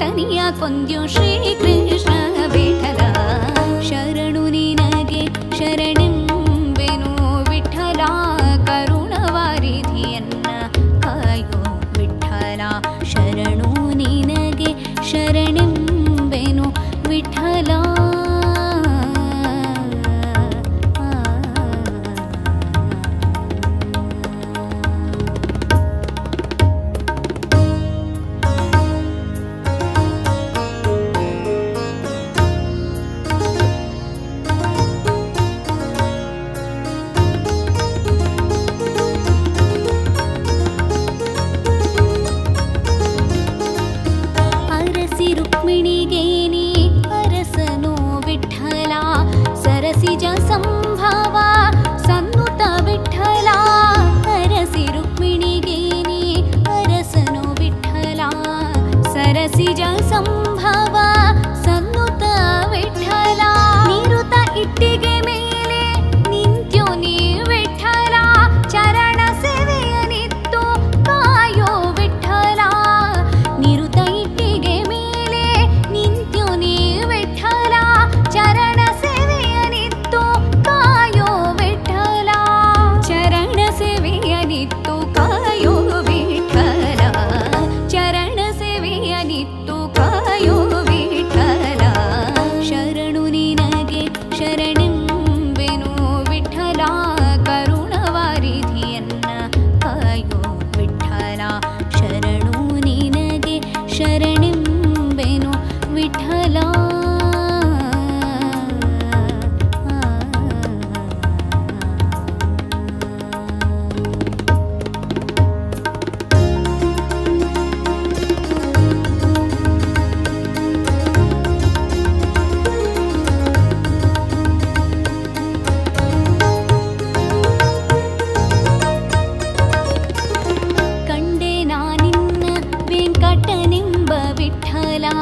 यात् पन्द्यो शे विठला கண்டே நான் இன்ன வேங்கட்ட நிம்ப விட்டலா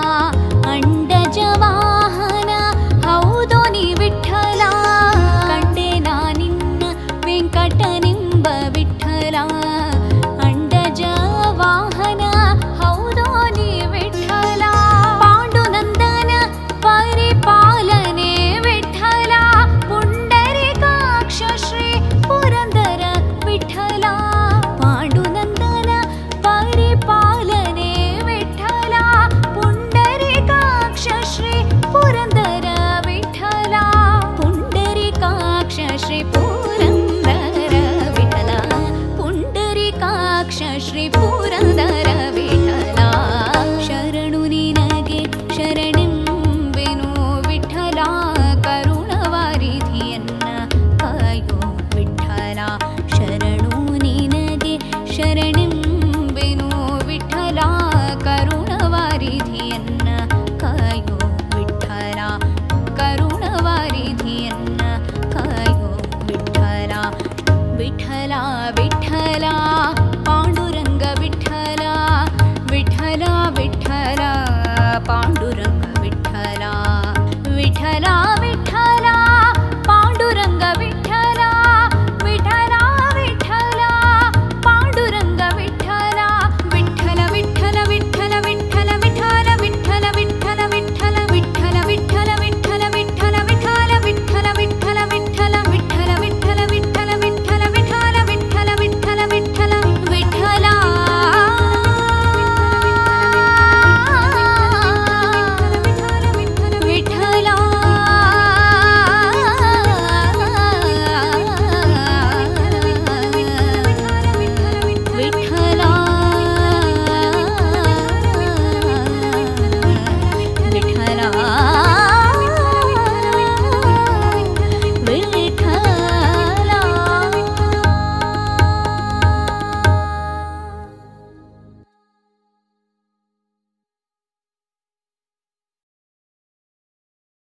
शरणी